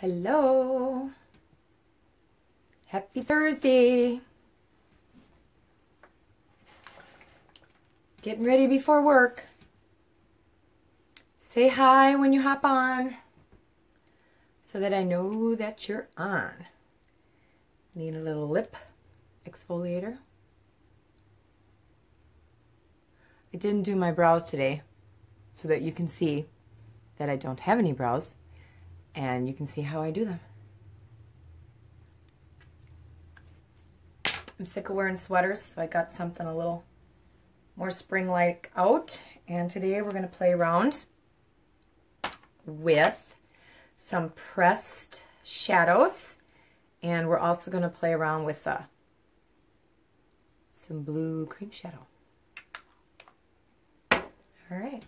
Hello. Happy Thursday. Getting ready before work. Say hi when you hop on so that I know that you're on. Need a little lip exfoliator. I didn't do my brows today so that you can see that I don't have any brows and you can see how I do them. I'm sick of wearing sweaters, so I got something a little more spring-like out. And today we're going to play around with some pressed shadows. And we're also going to play around with uh, some blue cream shadow. All right.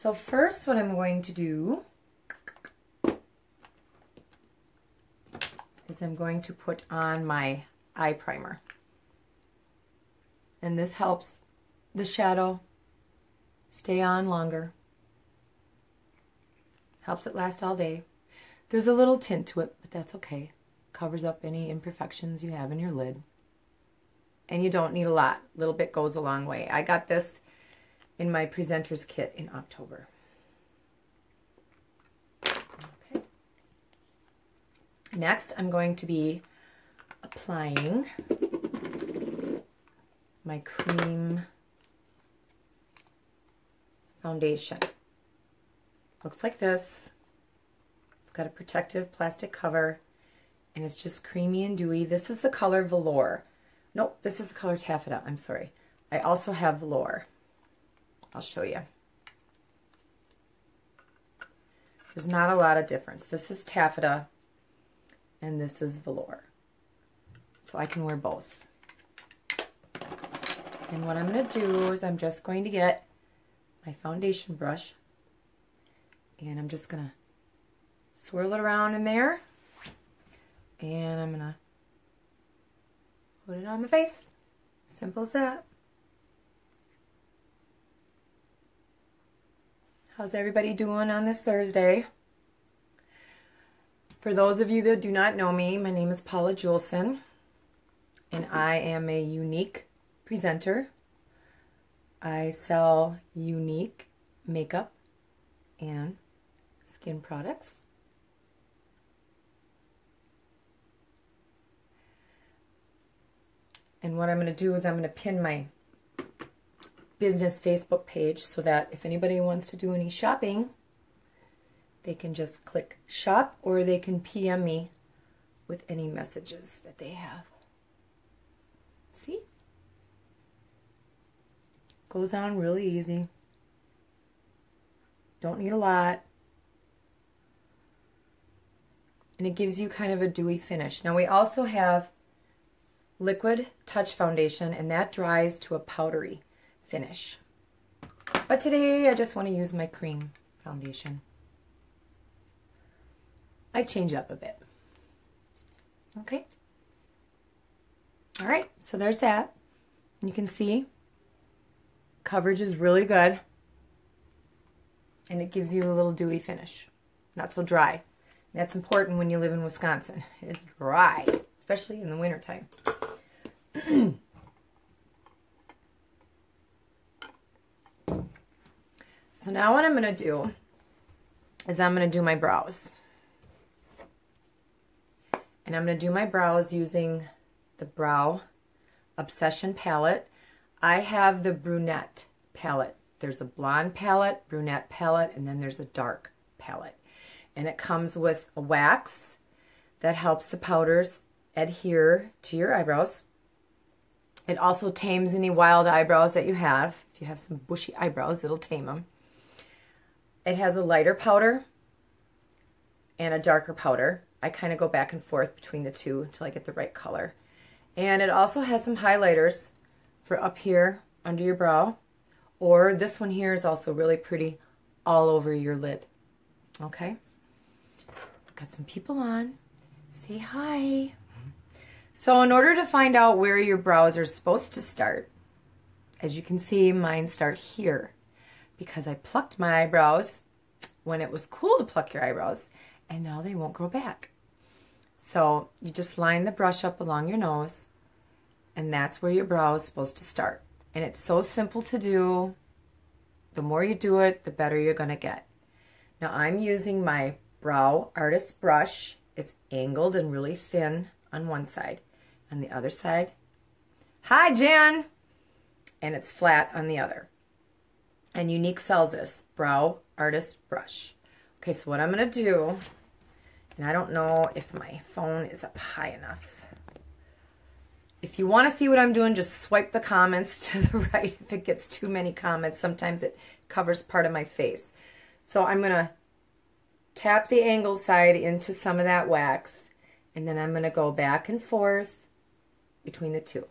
So first what I'm going to do is I'm going to put on my eye primer. And this helps the shadow stay on longer. Helps it last all day. There's a little tint to it, but that's okay. Covers up any imperfections you have in your lid. And you don't need a lot. A little bit goes a long way. I got this in my presenter's kit in October. Okay. Next, I'm going to be applying my cream foundation. Looks like this. It's got a protective plastic cover and it's just creamy and dewy. This is the color Velour. Nope, this is the color Taffeta. I'm sorry. I also have Velour. I'll show you. There's not a lot of difference. This is Taffeta and this is Velour. So I can wear both. And what I'm going to do is I'm just going to get my foundation brush and I'm just going to swirl it around in there and I'm going to put it on my face. Simple as that. How's everybody doing on this Thursday? For those of you that do not know me, my name is Paula Julson, and I am a Younique presenter. I sell Younique makeup and skin products. And what I'm going to do is I'm going to pin my business Facebook page so that if anybody wants to do any shopping, they can just click shop or they can PM me with any messages that they have. See? Goes on really easy. Don't need a lot. And it gives you kind of a dewy finish. Now we also have liquid touch foundation and that dries to a powdery finish. But today I just want to use my cream foundation. I change up a bit. Okay. All right, so there's that. And you can see coverage is really good. And it gives you a little dewy finish. Not so dry. That's important when you live in Wisconsin. It's dry, especially in the wintertime. so now what I'm going to do is I'm going to do my brows. And I'm going to do my brows using the Brow Obsession palette. I have the brunette palette. There's a blonde palette, brunette palette, and then there's a dark palette. And it comes with a wax that helps the powders adhere to your eyebrows. It also tames any wild eyebrows that you have. If you have some bushy eyebrows, it'll tame them. It has a lighter powder and a darker powder. I kind of go back and forth between the two until I get the right color. And it also has some highlighters for up here under your brow. Or this one here is also really pretty all over your lid. Okay? Got some people on. Say hi. So in order to find out where your brows are supposed to start, as you can see, mine start here because I plucked my eyebrows when it was cool to pluck your eyebrows and now they won't grow back. So you just line the brush up along your nose and that's where your brow is supposed to start. And it's so simple to do. The more you do it, the better you're going to get. Now I'm using my Brow Artist brush. It's angled and really thin on one side. On the other side, hi Jan! And it's flat on the other. And Younique sells this Brow Artist brush. Okay, so what I'm going to do, and I don't know if my phone is up high enough. If you want to see what I'm doing, just swipe the comments to the right if it gets too many comments. Sometimes it covers part of my face. So I'm going to tap the angle side into some of that wax, and then I'm going to go back and forth between the two.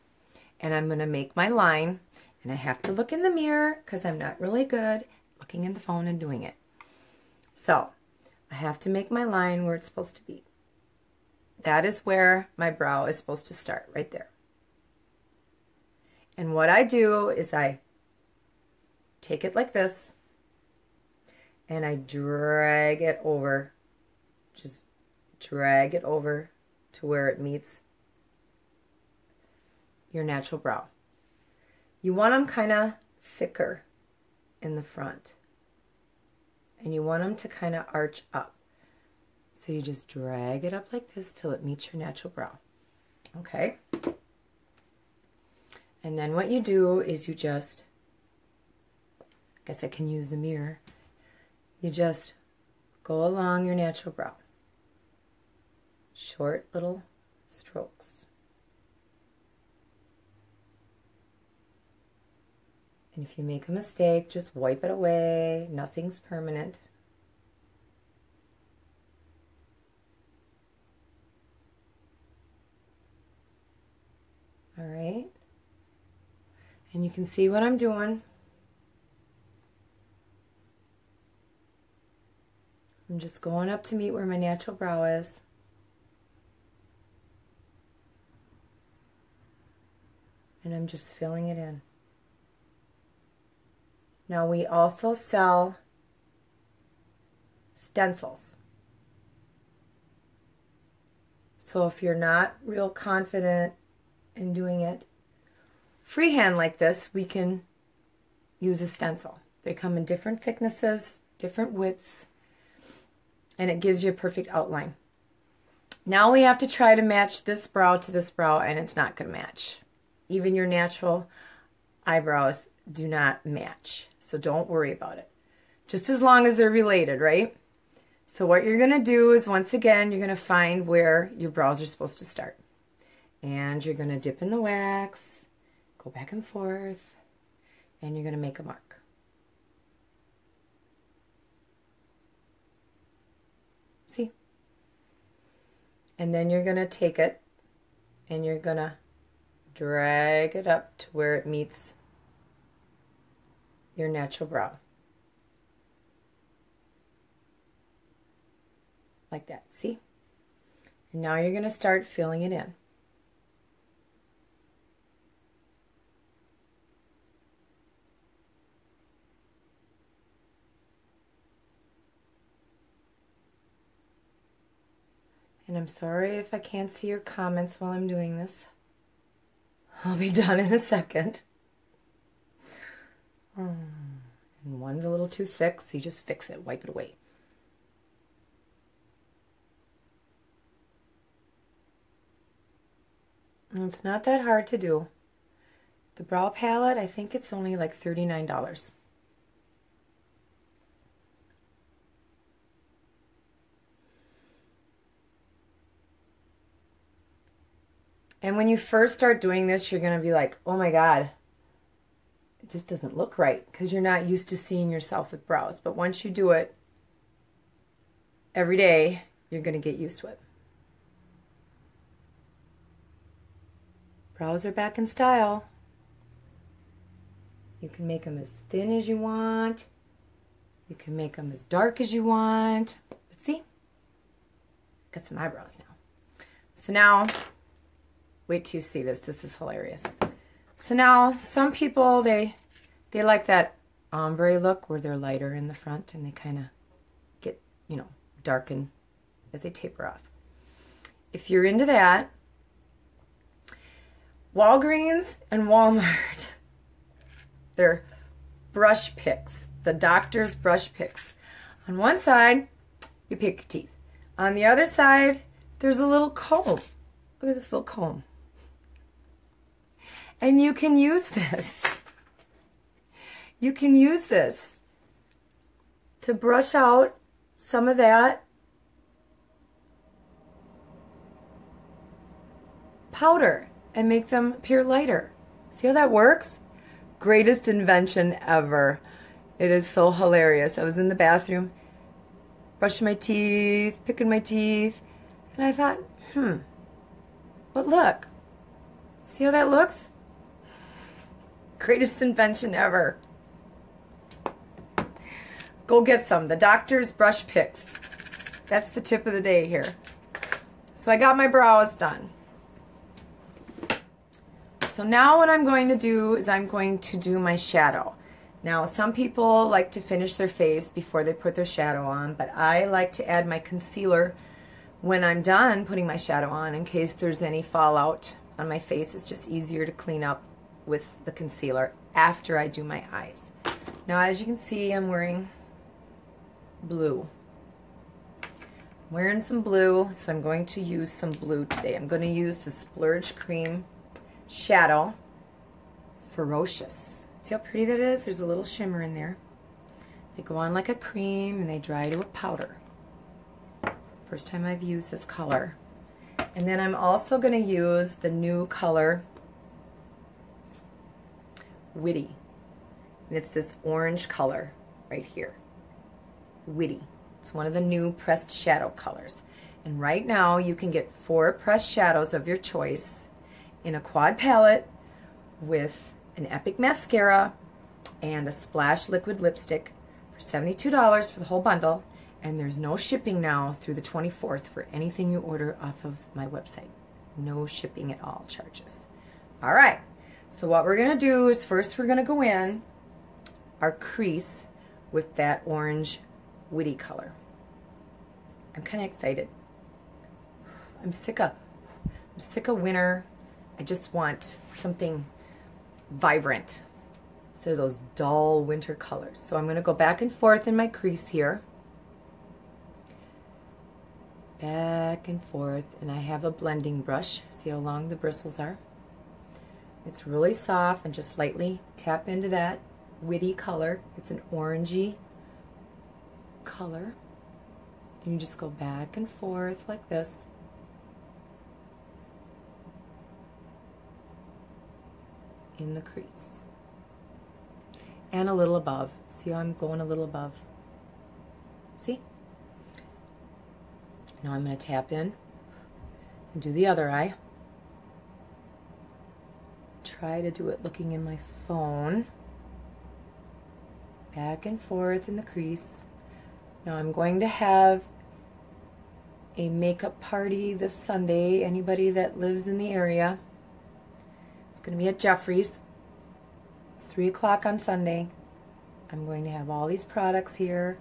And I'm going to make my line, and I have to look in the mirror because I'm not really good looking in the phone and doing it. So I have to make my line where it's supposed to be. That is where my brow is supposed to start, right there. And what I do is I take it like this and I drag it over. Just drag it over to where it meets your natural brow. You want them kind of thicker in the front. And you want them to kind of arch up. So you just drag it up like this till it meets your natural brow. Okay? And then what you do is you just, I guess I can use the mirror, you just go along your natural brow. Short little strokes. And if you make a mistake, just wipe it away. Nothing's permanent. All right. And you can see what I'm doing. I'm just going up to meet where my natural brow is. And I'm just filling it in. Now we also sell stencils. So if you're not real confident in doing it, freehand like this, we can use a stencil. They come in different thicknesses, different widths, and it gives you a perfect outline. Now we have to try to match this brow to this brow, and it's not going to match. Even your natural eyebrows do not match, so don't worry about it. Just as long as they're related, right? So what you're going to do is, once again, you're going to find where your brows are supposed to start. And you're going to dip in the wax, Go back and forth, and you're going to make a mark. See? And then you're going to take it and you're going to drag it up to where it meets your natural brow. Like that, see? And now you're going to start filling it in. And I'm sorry if I can't see your comments while I'm doing this. I'll be done in a second. And one's a little too thick, so you just fix it, wipe it away. And it's not that hard to do. The brow palette, I think it's only like $39. And when you first start doing this, you're going to be like, oh my God, just doesn't look right because you're not used to seeing yourself with brows. But once you do it every day, you're going to get used to it. Brows are back in style. You can make them as thin as you want. You can make them as dark as you want. But see, got some eyebrows now. So now Wait till you see this. This is hilarious. So now some people, they, they like that ombre look where they're lighter in the front and they kind of get, you know, darken as they taper off. If you're into that, Walgreens and Walmart, they're brush picks, the doctor's brush picks. On one side, you pick your teeth. On the other side, there's a little comb. Look at this little comb. And you can use this. You can use this to brush out some of that powder and make them appear lighter. See how that works? Greatest invention ever. It is so hilarious. I was in the bathroom, brushing my teeth, picking my teeth, and I thought, hmm, but look. See how that looks? Greatest invention ever. Go get some. The doctor's brush picks. That's the tip of the day here. So I got my brows done. So now what I'm going to do is I'm going to do my shadow. Now some people like to finish their face before they put their shadow on, but I like to add my concealer when I'm done putting my shadow on in case there's any fallout on my face. It's just easier to clean up with the concealer after I do my eyes. Now as you can see I'm wearing blue. I'm wearing some blue, so I'm going to use some blue today. I'm going to use the Splurge Cream Shadow Ferocious. See how pretty that is? There's a little shimmer in there. They go on like a cream and they dry to a powder. First time I've used this color. And then I'm also going to use the new color Witty. And it's this orange color right here. Witty. It's one of the new pressed shadow colors. And right now you can get four pressed shadows of your choice in a quad palette with an Epic mascara and a Splash liquid lipstick for $72 for the whole bundle. And there's no shipping now through the 24th for anything you order off of my website. No shipping at all charges. All right. So what we're going to do is first we're going to go in our crease with that orange witty color. I'm kind of excited. I'm sick of I'm sick of winter. I just want something vibrant of those dull winter colors. So I'm going to go back and forth in my crease here. Back and forth. And I have a blending brush. See how long the bristles are? It's really soft and just lightly tap into that witty color. It's an orangey color. And you just go back and forth like this. In the crease. And a little above. See how I'm going a little above? See? Now I'm going to tap in and do the other eye. Try to do it looking in my phone. Back and forth in the crease. Now I'm going to have a makeup party this Sunday. Anybody that lives in the area. It's going to be at Jeffrey's. 3 o'clock on Sunday. I'm going to have all these products here.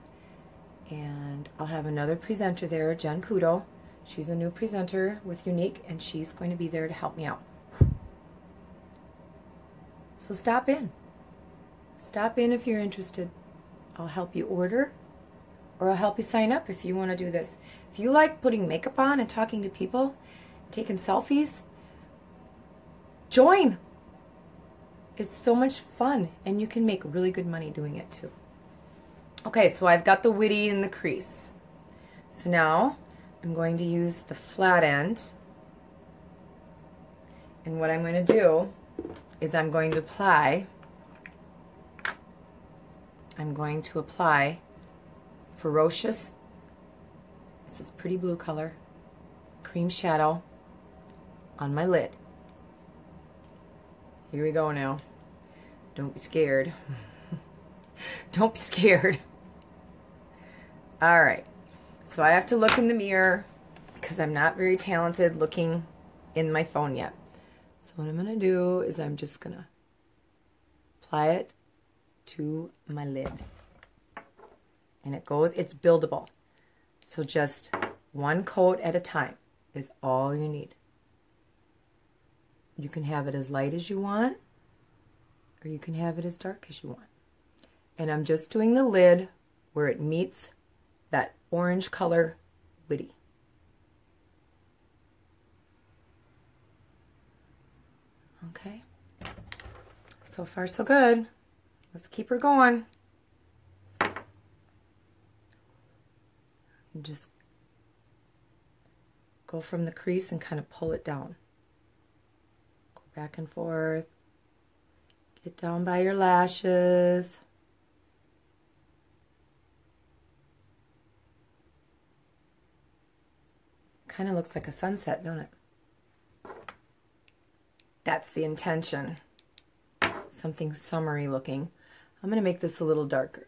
And I'll have another presenter there, Jen Kudo. She's a new presenter with Younique, and she's going to be there to help me out. So stop in. Stop in if you're interested. I'll help you order or I'll help you sign up if you want to do this. If you like putting makeup on and talking to people, taking selfies, join. It's so much fun and you can make really good money doing it too. Okay, so I've got the witty in the crease. So now I'm going to use the flat end. And what I'm going to do is I'm going to apply I'm going to apply Ferocious, this is pretty blue color, cream shadow on my lid. Here we go now. Don't be scared. Don't be scared. All right. So I have to look in the mirror because I'm not very talented looking in my phone yet. So what I'm going to do is I'm just going to apply it to my lid and it goes, it's buildable. So just One coat at a time is all you need. You can have it as light as you want, or you can have it as dark as you want. And I'm just doing the lid where it meets that orange color witty. Okay. So far, so good. Let's keep her going. And just go from the crease and kind of pull it down. Go back and forth. Get down by your lashes. Kind of looks like a sunset, don't it? That's the intention. Something summery looking. I'm going to make this a little darker.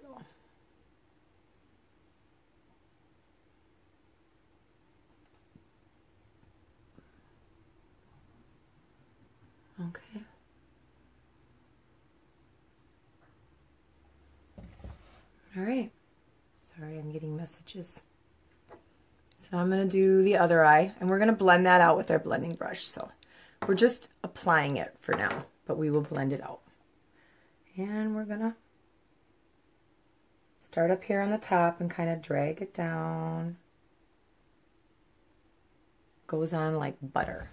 Okay. All right. Sorry, I'm getting messages. So I'm going to do the other eye, and we're going to blend that out with our blending brush. So we're just applying it for now, but we will blend it out. And we're going to start up here on the top and kind of drag it down. Goes on like butter.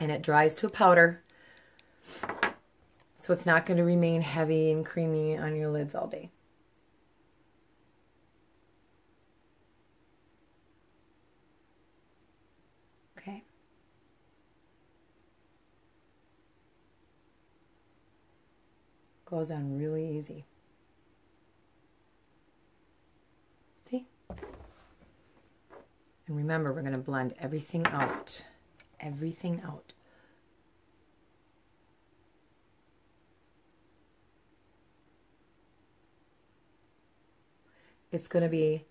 And it dries to a powder. So it's not going to remain heavy and creamy on your lids all day. Okay. Goes on really easy. See? And remember, we're going to blend everything out. Everything out. It's going to be,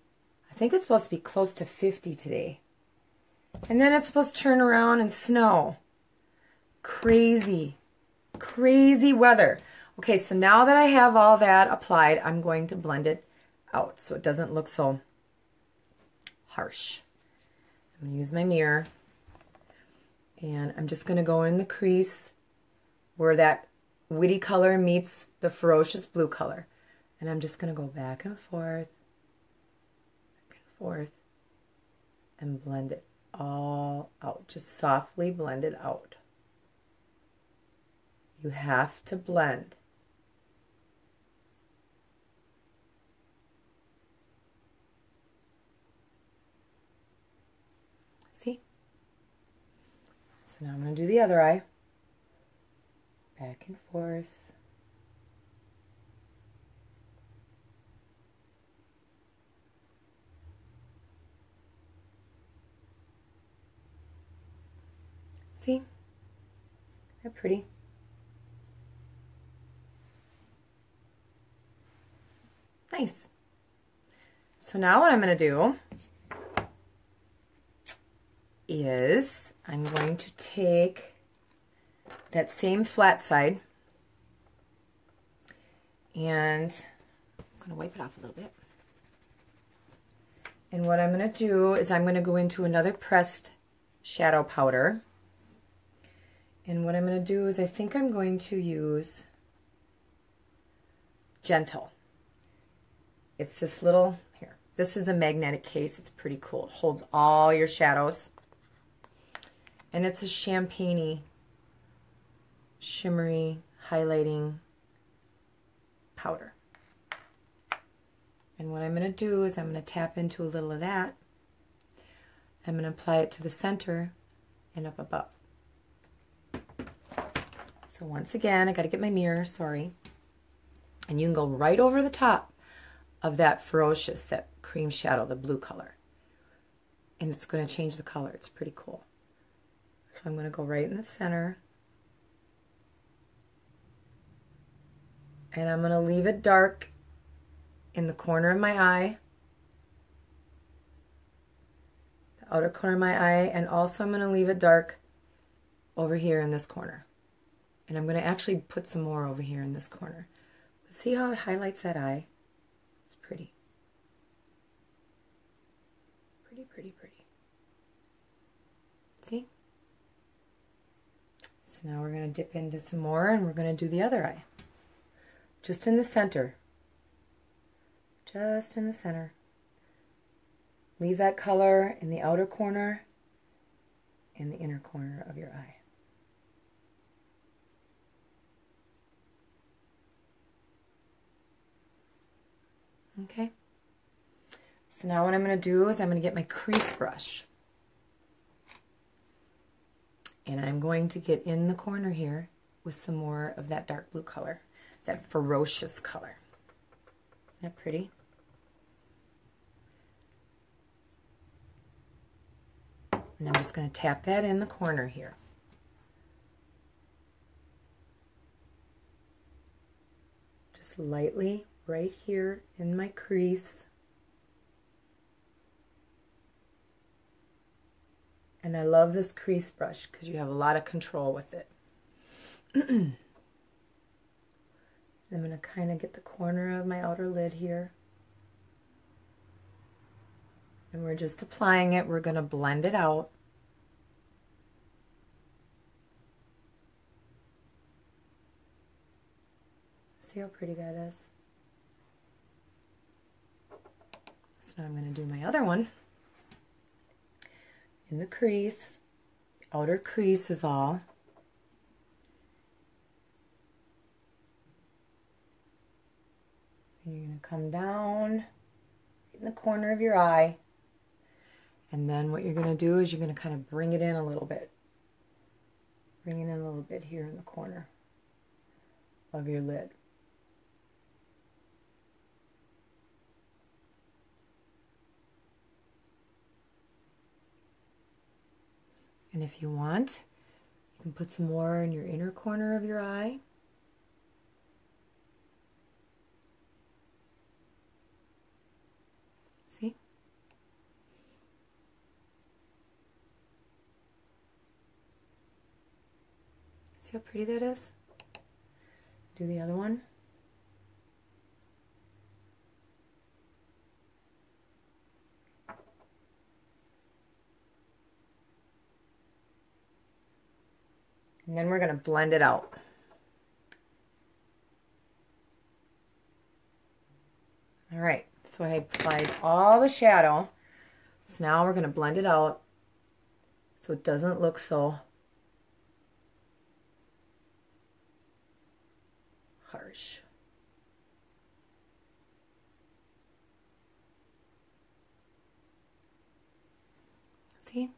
I think it's supposed to be close to 50 today. And then it's supposed to turn around and snow. Crazy, crazy weather. Okay, so now that I have all that applied, I'm going to blend it out so it doesn't look so harsh. I'm going to use my mirror. And I'm just going to go in the crease where that witty color meets the ferocious blue color. And I'm just going to go back and forth, forth and blend it all out. Just softly blend it out. You have to blend. See? So now I'm going to do the other eye. Back and forth. See? They're pretty. Nice. So now what I'm going to do is I'm going to take that same flat side and I'm going to wipe it off a little bit. And what I'm going to do is I'm going to go into another pressed shadow powder. And what I'm going to do is I think I'm going to use Gentle. It's this little, here, this is a magnetic case. It's pretty cool. It holds all your shadows. And it's a champagne shimmery highlighting powder. And what I'm going to do is I'm going to tap into a little of that. I'm going to apply it to the center and up above. Once again, I got to get my mirror, sorry. And you can go right over the top of that ferocious, that cream shadow, the blue color. And it's going to change the color. It's pretty cool. So I'm going to go right in the center. And I'm going to leave it dark in the corner of my eye. The outer corner of my eye. And also I'm going to leave it dark over here in this corner. And I'm going to actually put some more over here in this corner. See how it highlights that eye? It's pretty. Pretty, pretty, pretty. See? So now we're going to dip into some more and we're going to do the other eye. Just in the center. Just in the center. Leave that color in the outer corner and the inner corner of your eye. Okay. So now what I'm going to do is I'm going to get my crease brush. And I'm going to get in the corner here with some more of that dark blue color, that ferocious color. Isn't that pretty? And I'm just going to tap that in the corner here. Just lightly right here in my crease. And I love this crease brush because you have a lot of control with it. I'm going to kind of get the corner of my outer lid here. And we're just applying it. We're going to blend it out. See how pretty that is? Now I'm going to do my other one. In the crease, outer crease is all. You're going to come down in the corner of your eye. And then what you're going to do is you're going to kind of bring it in a little bit. Bring it in a little bit here in the corner of your lid. And if you want, you can put some more in your inner corner of your eye. See? See how pretty that is? Do the other one. And then we're going to blend it out. All right, so I applied all the shadow. So now we're going to blend it out so it doesn't look so harsh. See?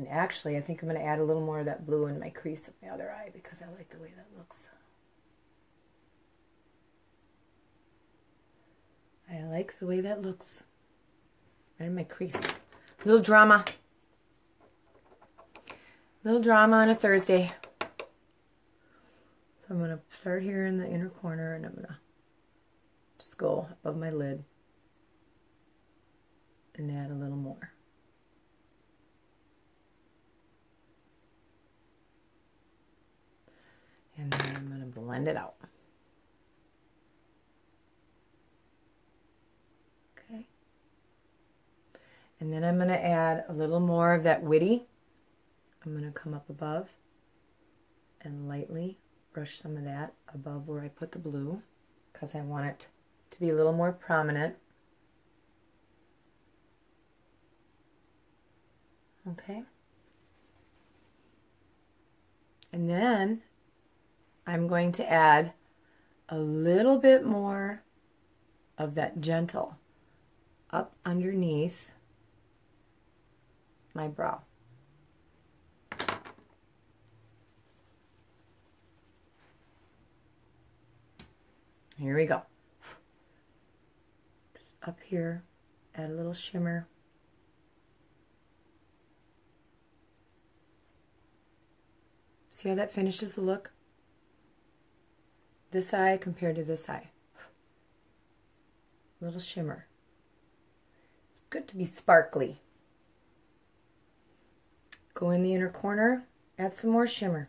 And actually, I think I'm going to add a little more of that blue in my crease of my other eye because I like the way that looks. I like the way that looks. Right in my crease. Little drama. Little drama on a Thursday. So I'm going to start here in the inner corner and I'm going to just go above my lid and add a little more. And then I'm going to blend it out. Okay. And then I'm going to add a little more of that witty. I'm going to come up above and lightly brush some of that above where I put the blue because I want it to be a little more prominent. Okay. And then I'm going to add a little bit more of that gentle up underneath my brow. Here we go. Just up here, add a little shimmer. See how that finishes the look? This eye compared to this eye. A little shimmer. It's good to be sparkly. Go in the inner corner, add some more shimmer.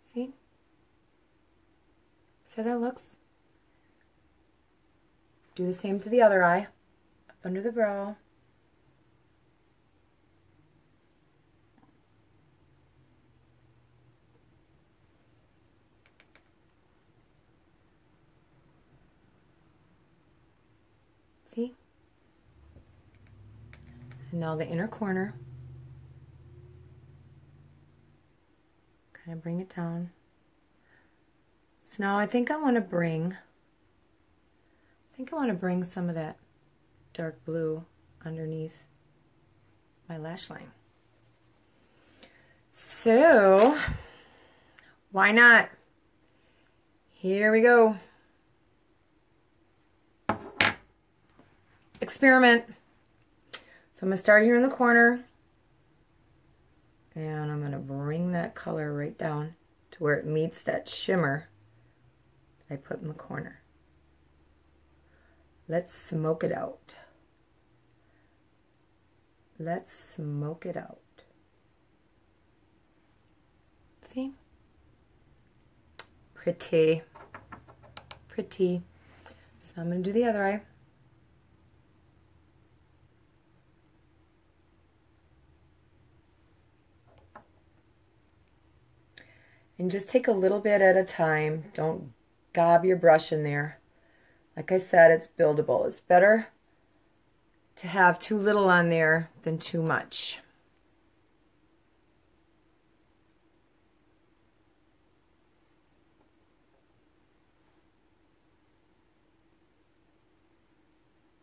See? See how that looks? Do the same to the other eye, up under the brow. See? And now the inner corner. Kind of bring it down. So now I think I want to bring, I think I want to bring some of that dark blue underneath my lash line. So, why not? Here we go. Experiment. So I'm going to start here in the corner. And I'm going to bring that color right down to where it meets that shimmer I put in the corner. Let's smoke it out. Let's smoke it out. See? Pretty. Pretty. So I'm going to do the other eye. And just take a little bit at a time. Don't gob your brush in there. Like I said, it's buildable. It's better to have too little on there than too much.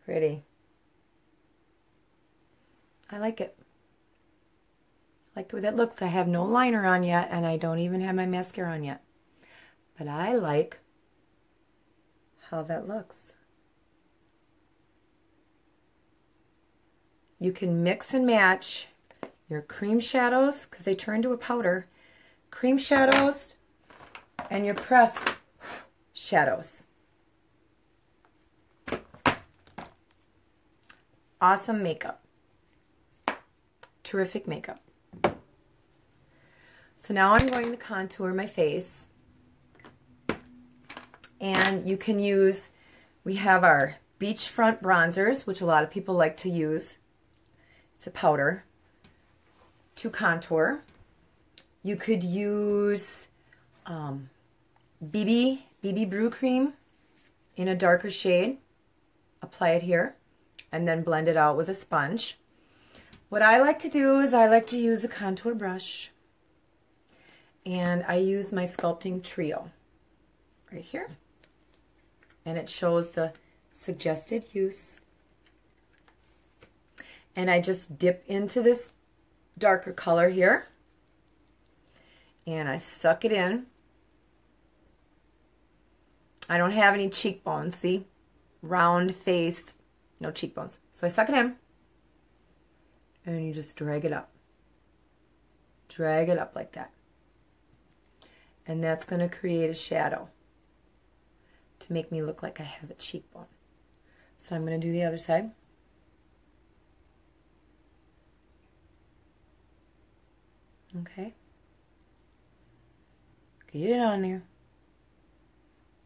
Pretty. I like it like the way that looks. I have no liner on yet, and I don't even have my mascara on yet. But I like how that looks. You can mix and match your cream shadows, because they turn to a powder, cream shadows, and your pressed shadows. Awesome makeup. Terrific makeup. So now I'm going to contour my face. And you can use, we have our beachfront bronzers, which a lot of people like to use. It's a powder to contour. You could use um, BB, BB cream in a darker shade. Apply it here and then blend it out with a sponge. What I like to do is I like to use a contour brush and I use my Sculpting Trio right here. And it shows the suggested use. And I just dip into this darker color here. And I suck it in. I don't have any cheekbones, see? Round face, no cheekbones. So I suck it in. And you just drag it up. Drag it up like that and that's going to create a shadow to make me look like I have a cheekbone. So I'm going to do the other side. Okay. Get it on there.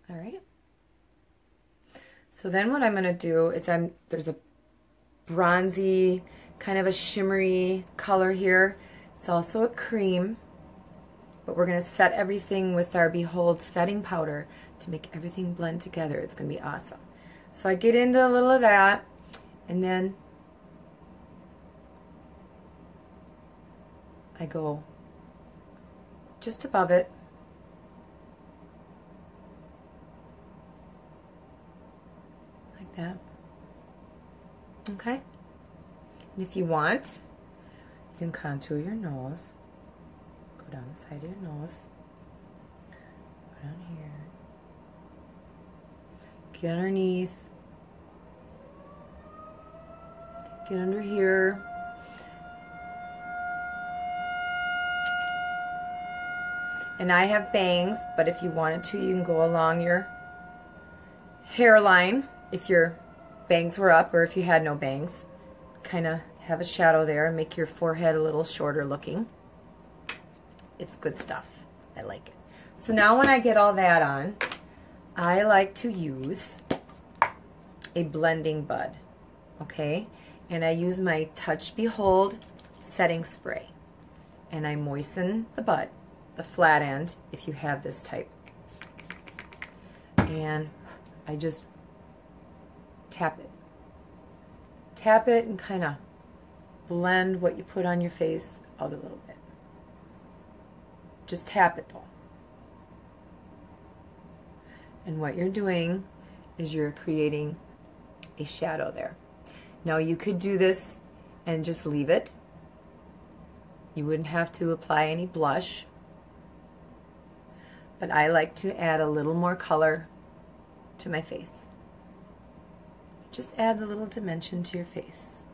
All right. So then what I'm going to do is I'm there's a bronzy, kind of a shimmery color here. It's also a cream. But we're going to set everything with our Behold setting powder to make everything blend together. It's going to be awesome. So I get into a little of that and then I go just above it. Like that. Okay? And if you want, you can contour your nose down the side of your nose. Down here. Get underneath. Get under here. And I have bangs, but if you wanted to, you can go along your hairline if your bangs were up or if you had no bangs. Kind of have a shadow there and make your forehead a little shorter looking. It's good stuff. I like it. So now when I get all that on, I like to use a blending bud, okay? And I use my Touch Behold setting spray. And I moisten the bud, the flat end, if you have this type. And I just tap it. Tap it and kind of blend what you put on your face out a little bit. Just tap it though. And what you're doing is you're creating a shadow there. Now you could do this and just leave it. You wouldn't have to apply any blush. But I like to add a little more color to my face. Just adds a little dimension to your face.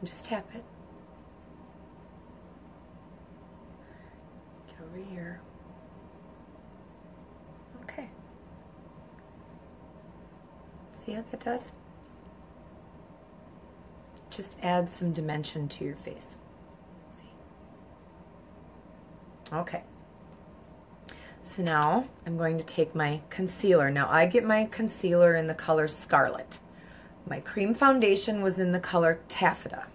And just tap it. Over here. Okay. See how that does? Just add some dimension to your face. See? Okay. So now I'm going to take my concealer. Now I get my concealer in the color Scarlet. My cream foundation was in the color Taffeta.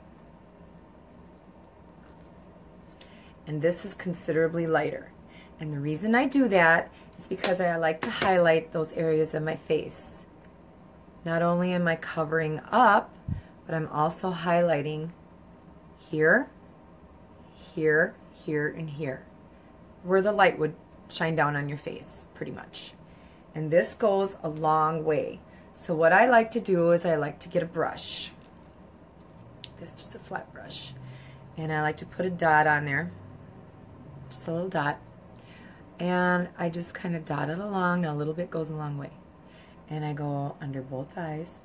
And this is considerably lighter. And the reason I do that is because I like to highlight those areas of my face. Not only am I covering up, but I'm also highlighting here, here, here, and here, where the light would shine down on your face, pretty much. And this goes a long way. So what I like to do is I like to get a brush. This is just a flat brush. And I like to put a dot on there. Just a little dot. And I just kind of dot it along. Now a little bit goes a long way. And I go under both eyes.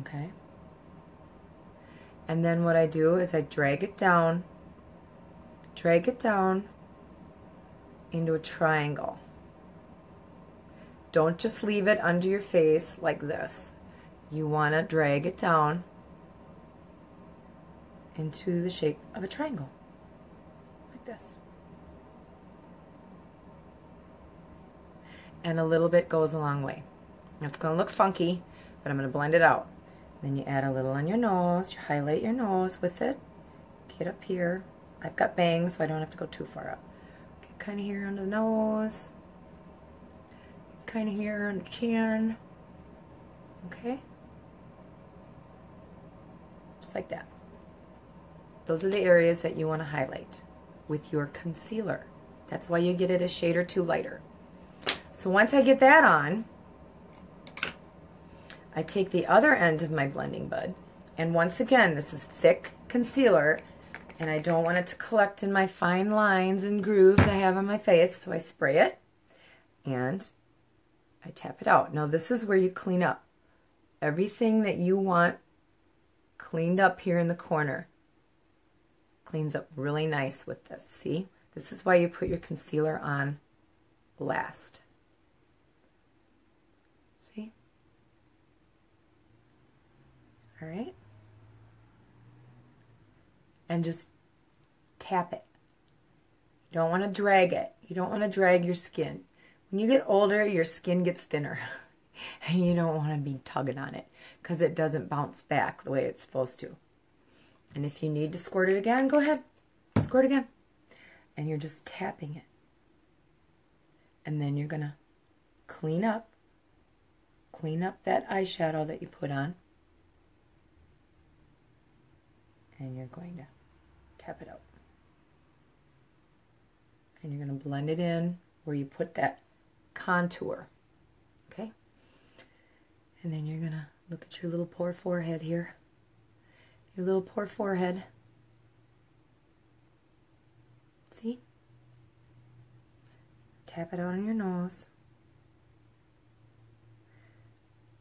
Okay. And then what I do is I drag it down, drag it down into a triangle. Don't just leave it under your face like this. You want to drag it down into the shape of a triangle, like this. And a little bit goes a long way. It's going to look funky, but I'm going to blend it out. Then you add a little on your nose. You highlight your nose with it. Get up here. I've got bangs, so I don't have to go too far up Get kind of here on the nose, kind of here on the chin, okay? Just like that. Those are the areas that you want to highlight with your concealer. That's why you get it a shade or two lighter. So once I get that on, I take the other end of my blending bud, and once again, this is thick concealer, and I don't want it to collect in my fine lines and grooves I have on my face, so I spray it and I tap it out. Now this is where you clean up. Everything that you want cleaned up here in the corner cleans up really nice with this. See? This is why you put your concealer on last. See? All right and just tap it. You don't want to drag it. You don't want to drag your skin. When you get older, your skin gets thinner. and you don't want to be tugging on it because it doesn't bounce back the way it's supposed to. And if you need to squirt it again, go ahead. Squirt again. And you're just tapping it. And then you're going to clean up. Clean up that eyeshadow that you put on. And you're going to tap it out. And you're going to blend it in where you put that contour. Okay? And then you're going to look at your little poor forehead here. Your little poor forehead. See? Tap it out on your nose.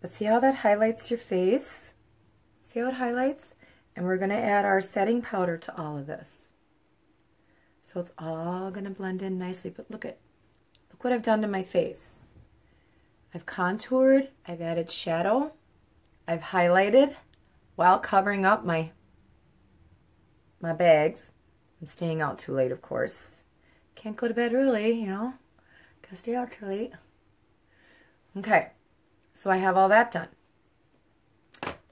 But see how that highlights your face? See how it highlights? And we're going to add our setting powder to all of this. So it's all going to blend in nicely. But look at, look what I've done to my face. I've contoured, I've added shadow, I've highlighted while covering up my, my bags. I'm staying out too late, of course. Can't go to bed early, you know. Gotta stay out too late. Okay, so I have all that done.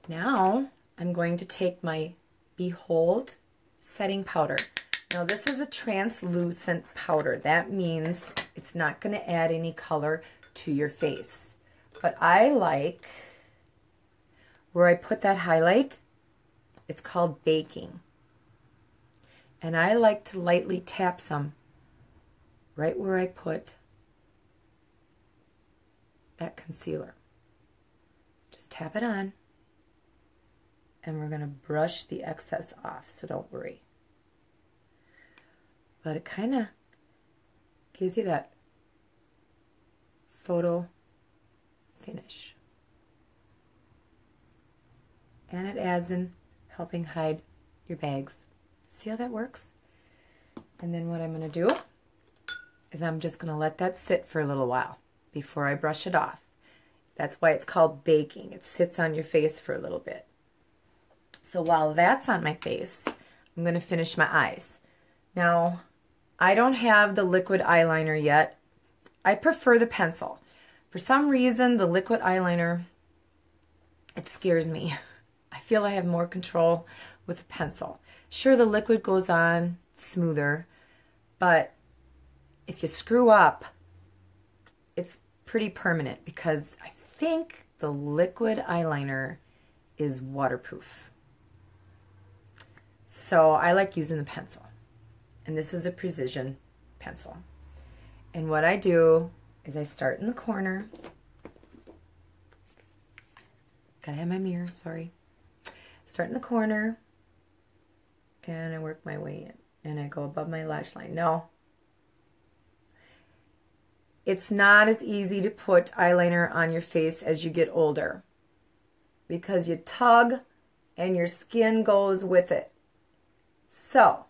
Now I'm going to take my Behold setting powder. Now this is a translucent powder. That means it's not going to add any color to your face. But I like where I put that highlight, it's called baking. And I like to lightly tap some right where I put that concealer. Just tap it on and we're going to brush the excess off, so don't worry. But it kind of gives you that photo finish. And it adds in helping hide your bags. See how that works? And then what I'm going to do is I'm just going to let that sit for a little while before I brush it off. That's why it's called baking. It sits on your face for a little bit. So while that's on my face, I'm going to finish my eyes. Now, I don't have the liquid eyeliner yet. I prefer the pencil. For some reason, the liquid eyeliner, it scares me. I feel I have more control with a pencil. Sure, the liquid goes on smoother, but if you screw up, it's pretty permanent because I think the liquid eyeliner is waterproof. So I like using the pencil. And this is a precision pencil. And what I do is I start in the corner. Gotta have my mirror, sorry. Start in the corner and I work my way in and I go above my lash line. No, it's not as easy to put eyeliner on your face as you get older because you tug and your skin goes with it. So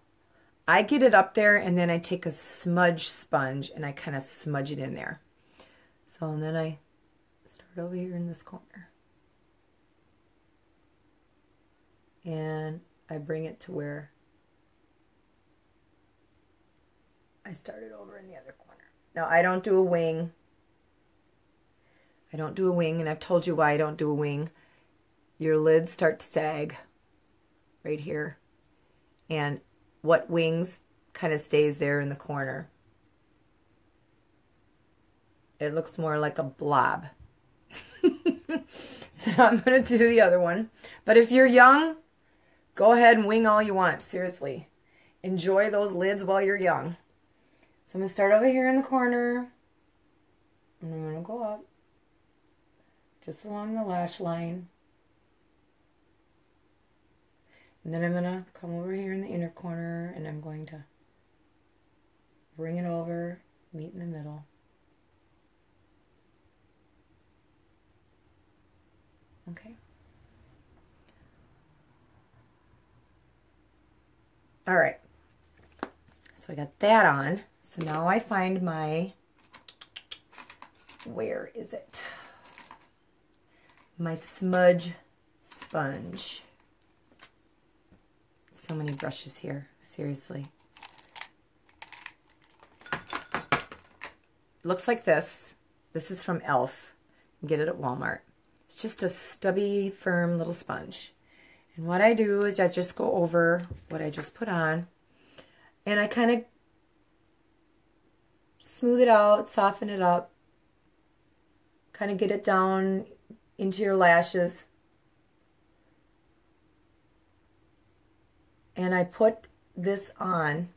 I get it up there and then I take a smudge sponge and I kind of smudge it in there. So and then I start over here in this corner. And I bring it to where I started over in the other corner. Now I don't do a wing. I don't do a wing and I've told you why I don't do a wing. Your lids start to sag right here and what wings kind of stays there in the corner. It looks more like a blob. so I'm going to do the other one. But if you're young, go ahead and wing all you want. Seriously. Enjoy those lids while you're young. So I'm going to start over here in the corner. And I'm going to go up. Just along the lash line. And then I'm going to come over here in the inner corner and I'm going to bring it over, meet in the middle. Okay. All right. So I got that on. So now I find my, where is it? My smudge sponge so many brushes here. Seriously. Looks like this. This is from e.l.f. get it at Walmart. It's just a stubby, firm little sponge. And what I do is I just go over what I just put on. And I kind of smooth it out, soften it up. Kind of get it down into your lashes. And I put this on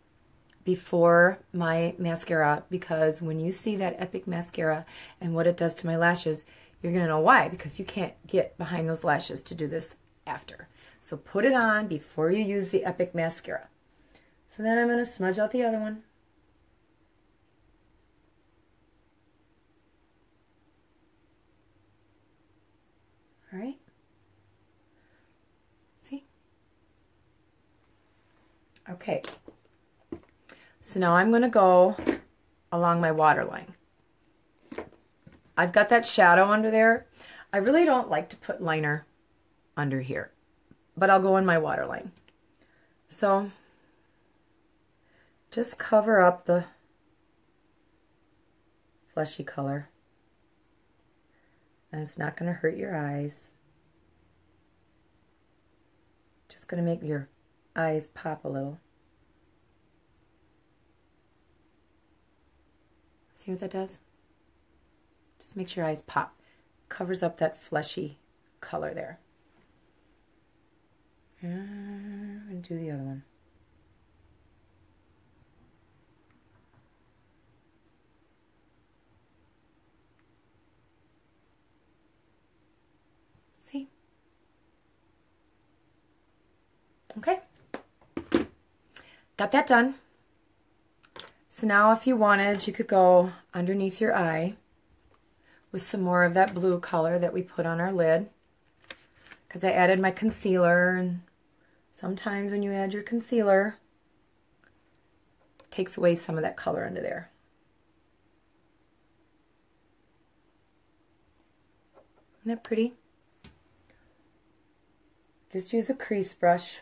before my mascara because when you see that Epic mascara and what it does to my lashes, you're going to know why because you can't get behind those lashes to do this after. So put it on before you use the Epic mascara. So then I'm going to smudge out the other one. All right. Okay. So now I'm going to go along my waterline. I've got that shadow under there. I really don't like to put liner under here, but I'll go in my waterline. So just cover up the fleshy color. And it's not going to hurt your eyes. Just going to make your eyes pop a little. See what that does? Just makes your eyes pop. Covers up that fleshy color there. And do the other one. See? Okay. Got that done. So now if you wanted, you could go underneath your eye with some more of that blue color that we put on our lid. Because I added my concealer and sometimes when you add your concealer, takes away some of that color under there. Isn't that pretty? Just use a crease brush.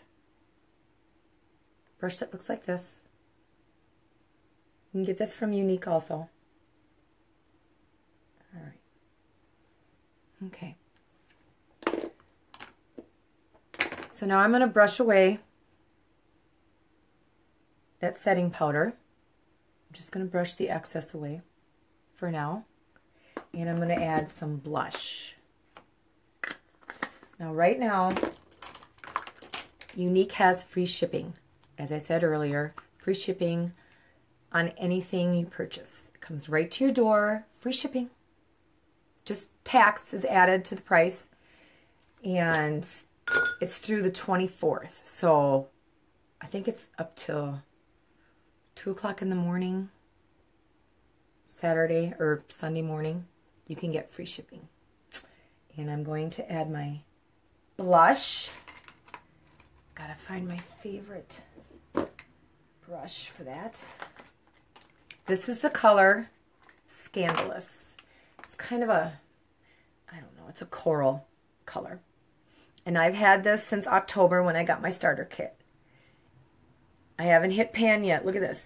Brush that looks like this. You can get this from Younique also. All right. Okay. So now I'm going to brush away that setting powder. I'm just going to brush the excess away for now. And I'm going to add some blush. Now right now, Younique has free shipping. As I said earlier, free shipping on anything you purchase. It comes right to your door, free shipping. Just tax is added to the price. And it's through the 24th. So I think it's up till 2 o'clock in the morning, Saturday or Sunday morning. You can get free shipping. And I'm going to add my blush. Gotta find my favorite brush for that. This is the color Scandalous. It's kind of a, I don't know, it's a coral color. And I've had this since October when I got my starter kit. I haven't hit pan yet. Look at this.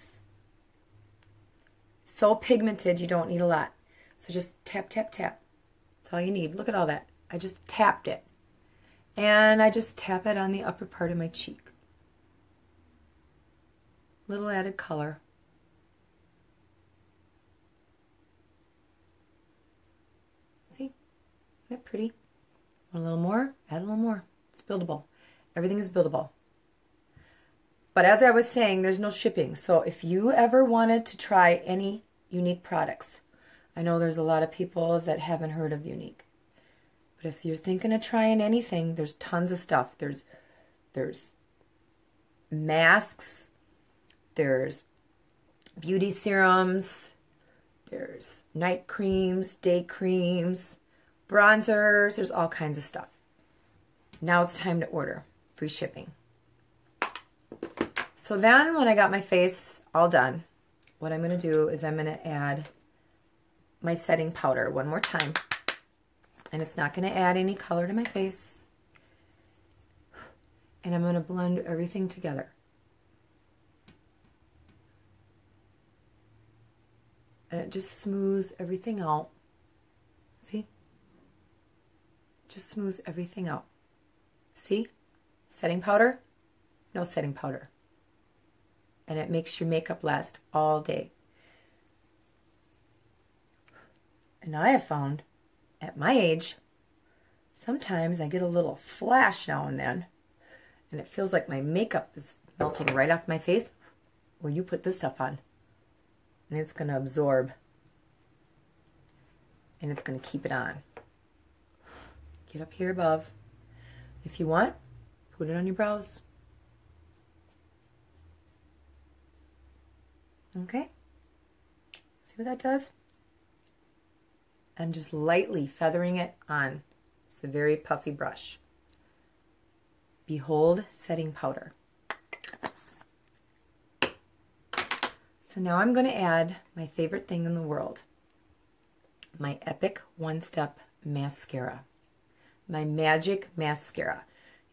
So pigmented, you don't need a lot. So just tap, tap, tap. That's all you need. Look at all that. I just tapped it. And I just tap it on the upper part of my cheek. Little added color. See? Isn't that pretty? Want a little more? Add a little more. It's buildable. Everything is buildable. But as I was saying, there's no shipping. So if you ever wanted to try any Younique products, I know there's a lot of people that haven't heard of Younique. But if you're thinking of trying anything, there's tons of stuff. There's there's masks, there's beauty serums, there's night creams, day creams, bronzers, there's all kinds of stuff. Now it's time to order. Free shipping. So then when I got my face all done, what I'm going to do is I'm going to add my setting powder one more time. And it's not going to add any color to my face. And I'm going to blend everything together. And it just smooths everything out. See? Just smooths everything out. See? Setting powder? No setting powder. And it makes your makeup last all day. And I have found at my age, sometimes I get a little flash now and then, and it feels like my makeup is melting right off my face. Well, you put this stuff on, and it's going to absorb, and it's going to keep it on. Get up here above. If you want, put it on your brows. Okay? See what that does? I'm just lightly feathering it on. It's a very puffy brush. Behold setting powder. So now I'm going to add my favorite thing in the world, my Epic One Step Mascara, my Magic Mascara.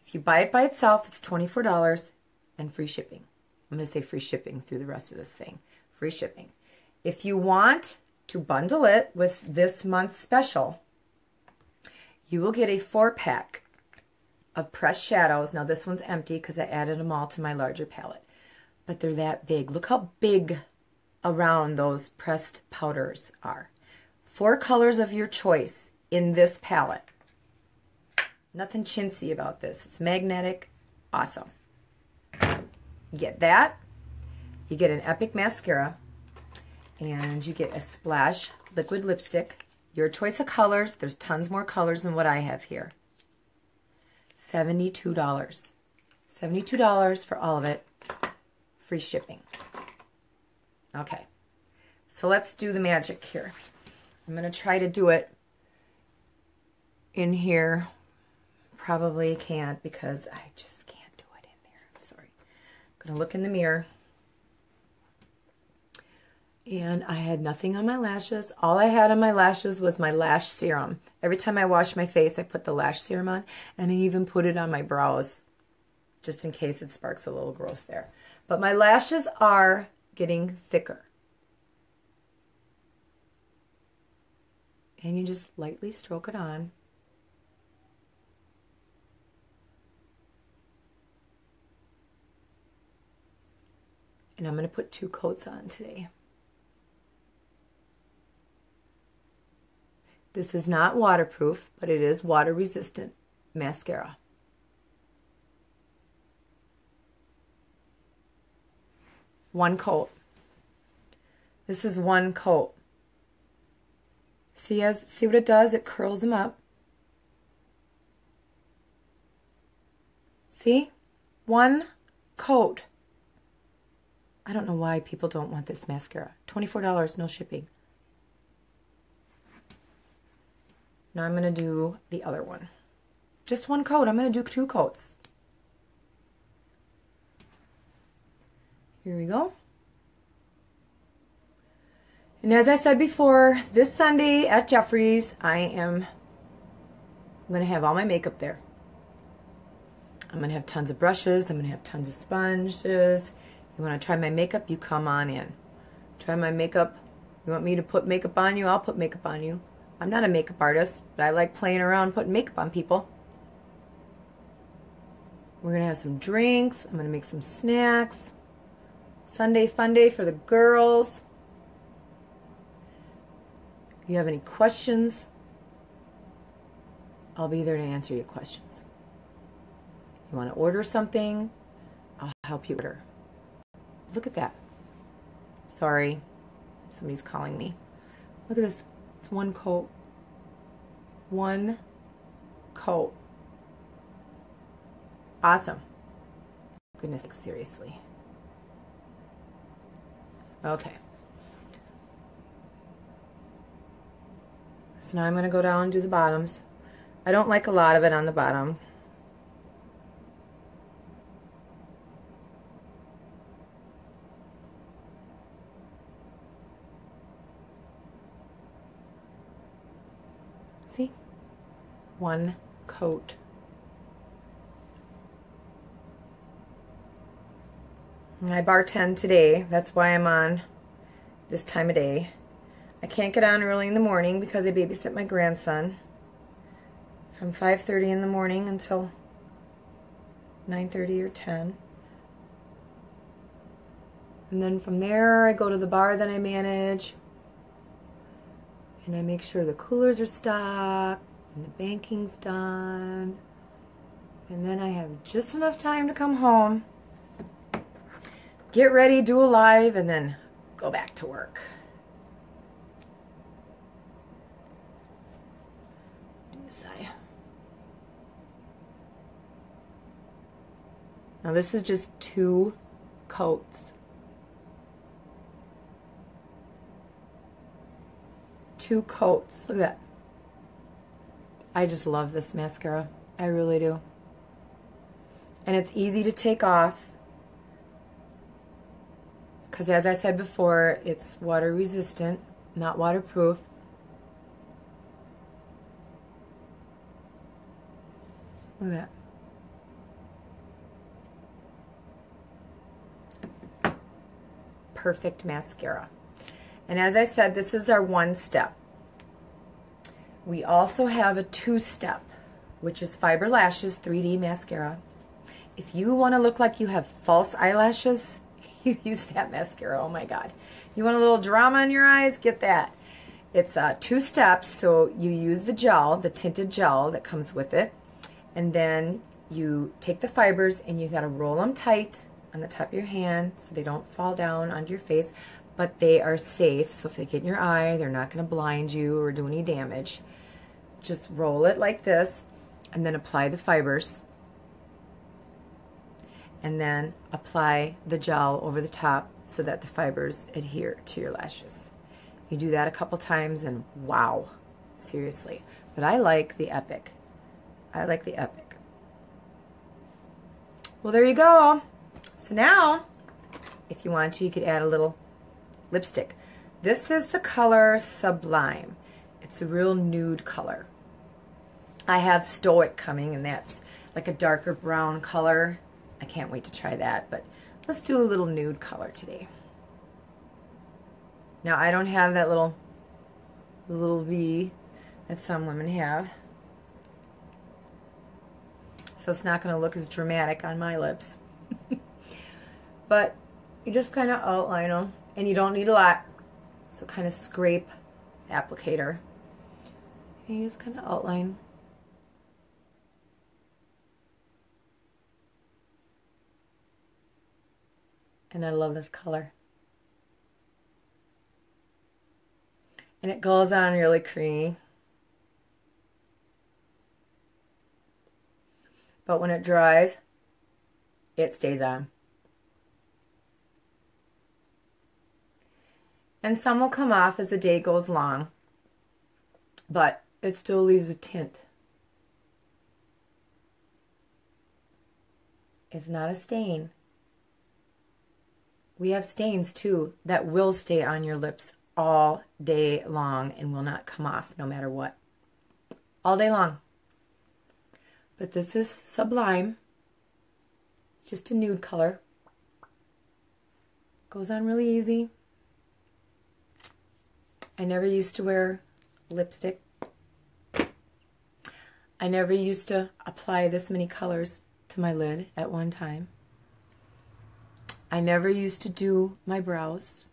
If you buy it by itself, it's $24 and free shipping. I'm going to say free shipping through the rest of this thing. Free shipping. If you want to bundle it with this month's special, you will get a four pack of pressed shadows. Now this one's empty because I added them all to my larger palette. But they're that big. Look how big around those pressed powders are. Four colors of your choice in this palette. Nothing chintzy about this. It's magnetic. Awesome. You get that. You get an Epic mascara. And you get a splash liquid lipstick. Your choice of colors. There's tons more colors than what I have here. $72. $72 for all of it. Free shipping. Okay. So let's do the magic here. I'm going to try to do it in here. Probably can't because I just can't do it in there. I'm sorry. I'm going to look in the mirror. And I had nothing on my lashes. All I had on my lashes was my lash serum. Every time I wash my face, I put the lash serum on. And I even put it on my brows, just in case it sparks a little growth there. But my lashes are getting thicker. And you just lightly stroke it on. And I'm going to put two coats on today. This is not waterproof, but it is water resistant mascara. One coat. This is one coat. See as see what it does? It curls them up. See? One coat. I don't know why people don't want this mascara. $24, no shipping. Now I'm going to do the other one. Just one coat. I'm going to do two coats. Here we go. And as I said before, this Sunday at Jeffrey's, I am I'm going to have all my makeup there. I'm going to have tons of brushes. I'm going to have tons of sponges. You want to try my makeup? You come on in. Try my makeup. You want me to put makeup on you? I'll put makeup on you. I'm not a makeup artist, but I like playing around putting makeup on people. We're going to have some drinks. I'm going to make some snacks. Sunday fun day for the girls. If you have any questions, I'll be there to answer your questions. You want to order something, I'll help you order. Look at that. Sorry, somebody's calling me. Look at this. It's one coat. One coat. Awesome. Goodness, seriously. Okay. So now I'm going to go down and do the bottoms. I don't like a lot of it on the bottom. See? One coat. I bartend today. That's why I'm on this time of day. I can't get on early in the morning because I babysit my grandson from 5.30 in the morning until 9.30 or 10. And then from there, I go to the bar that I manage. And I make sure the coolers are stocked and the banking's done. And then I have just enough time to come home, get ready, do a live, and then go back to work. Now this is just two coats. Two coats. Look at that. I just love this mascara. I really do. And it's easy to take off. Because as I said before, it's water resistant, not waterproof. Look at that. perfect mascara. And as I said, this is our one step. We also have a two step, which is Fiber Lashes 3D Mascara. If you want to look like you have false eyelashes, you use that mascara. Oh my God. You want a little drama in your eyes? Get that. It's uh, two steps. So you use the gel, the tinted gel that comes with it. And then you take the fibers and you got to roll them tight on the top of your hand so they don't fall down onto your face. But they are safe. So if they get in your eye, they're not going to blind you or do any damage. Just roll it like this and then apply the fibers and then apply the gel over the top so that the fibers adhere to your lashes. You do that a couple times and wow, seriously. But I like the Epic. I like the Epic. Well, there you go. So now, if you want to, you could add a little lipstick. This is the color Sublime. It's a real nude color. I have Stoic coming, and that's like a darker brown color. I can't wait to try that, but let's do a little nude color today. Now, I don't have that little, little V that some women have. So it's not going to look as dramatic on my lips. but you just kind of outline them, and you don't need a lot. So kind of scrape applicator. And you just kind of outline And I love this color. And it goes on really creamy. But when it dries, it stays on. And some will come off as the day goes long, but it still leaves a tint. It's not a stain. We have stains too that will stay on your lips all day long and will not come off no matter what. All day long. But this is Sublime. It's just a nude color. Goes on really easy. I never used to wear lipstick. I never used to apply this many colors to my lid at one time. I never used to do my brows.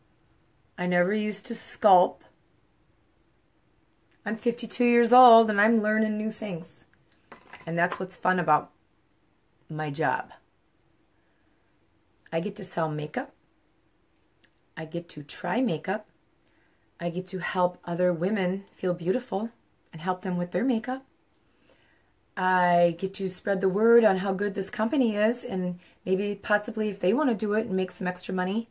I never used to sculpt. I'm 52 years old and I'm learning new things. And that's what's fun about my job. I get to sell makeup. I get to try makeup. I get to help other women feel beautiful and help them with their makeup. I get to spread the word on how good this company is and maybe possibly if they want to do it and make some extra money,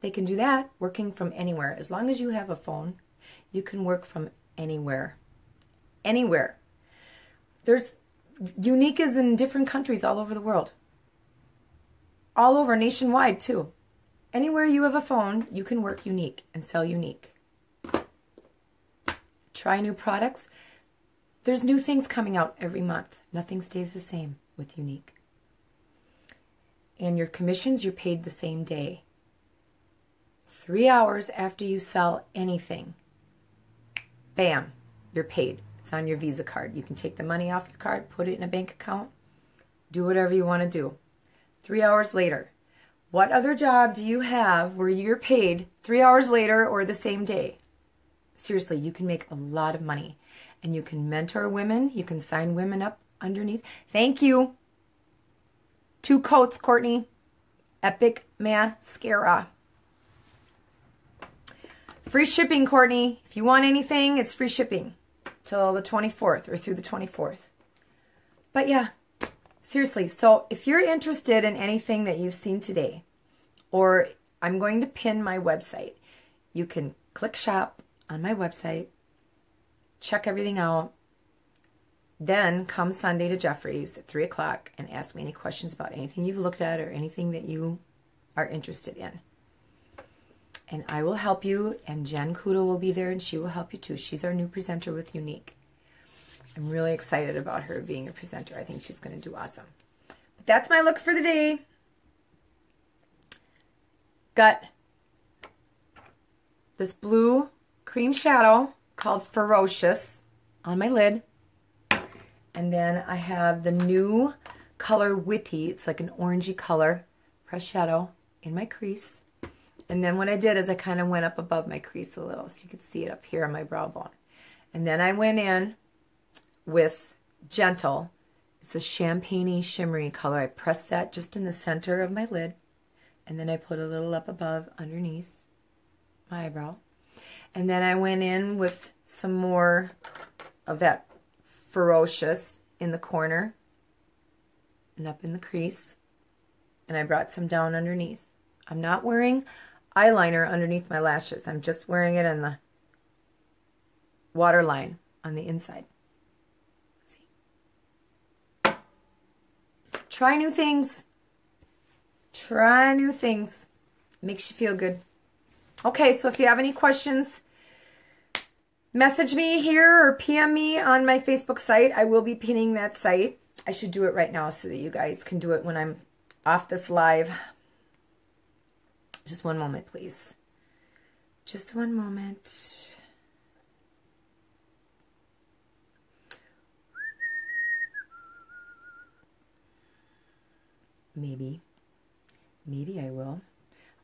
they can do that working from anywhere. As long as you have a phone, you can work from anywhere. Anywhere. There's Younique is in different countries all over the world. All over nationwide too. Anywhere you have a phone, you can work Younique and sell Younique. Try new products. There's new things coming out every month. Nothing stays the same with Younique. And your commissions, you're paid the same day. Three hours after you sell anything, bam, you're paid. It's on your Visa card. You can take the money off your card, put it in a bank account, do whatever you want to do. Three hours later, what other job do you have where you're paid three hours later or the same day? Seriously, you can make a lot of money and you can mentor women. You can sign women up underneath. Thank you. Two coats, Courtney. Epic Mascara. Free shipping, Courtney. If you want anything, it's free shipping till the 24th or through the 24th. But yeah, seriously. So if you're interested in anything that you've seen today, or I'm going to pin my website, you can click shop on my website check everything out. Then come Sunday to Jeffrey's at 3 o'clock and ask me any questions about anything you've looked at or anything that you are interested in. And I will help you, and Jen Kudo will be there, and she will help you too. She's our new presenter with Younique. I'm really excited about her being a presenter. I think she's going to do awesome. But that's my look for the day. Got this blue cream shadow called Ferocious on my lid. And then I have the new color Witty. It's like an orangey color, press shadow in my crease. And then what I did is I kind of went up above my crease a little so you could see it up here on my brow bone. And then I went in with Gentle. It's a champagne shimmery color. I pressed that just in the center of my lid. And then I put a little up above underneath my eyebrow. And then I went in with some more of that ferocious in the corner and up in the crease. And I brought some down underneath. I'm not wearing eyeliner underneath my lashes. I'm just wearing it in the waterline on the inside. See? Try new things. Try new things. Makes you feel good. Okay, so if you have any questions, message me here or PM me on my Facebook site. I will be pinning that site. I should do it right now so that you guys can do it when I'm off this live. Just one moment, please. Just one moment. Maybe. Maybe I will.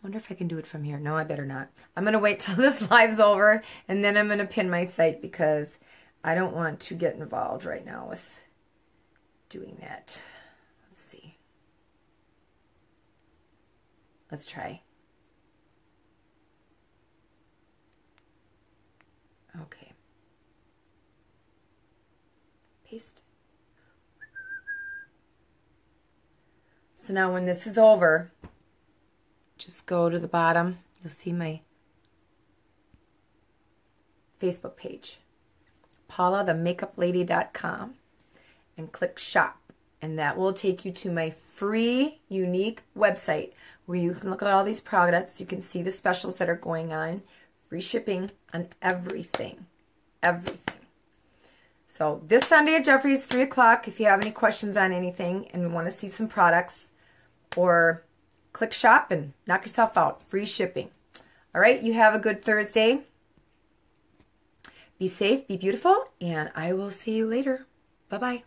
Wonder if I can do it from here. No, I better not. I'm going to wait till this live's over, and then I'm going to pin my site because I don't want to get involved right now with doing that. Let's see. Let's try. Okay. Paste. So now when this is over, just go to the bottom. You'll see my Facebook page, paulathemakeuplady.com, and click shop. And that will take you to my free, Younique website where you can look at all these products. You can see the specials that are going on free shipping on everything. Everything. So this Sunday at Jeffrey's, 3 o'clock, if you have any questions on anything and want to see some products, or click shop and knock yourself out. Free shipping. All right, you have a good Thursday. Be safe, be beautiful, and I will see you later. Bye-bye.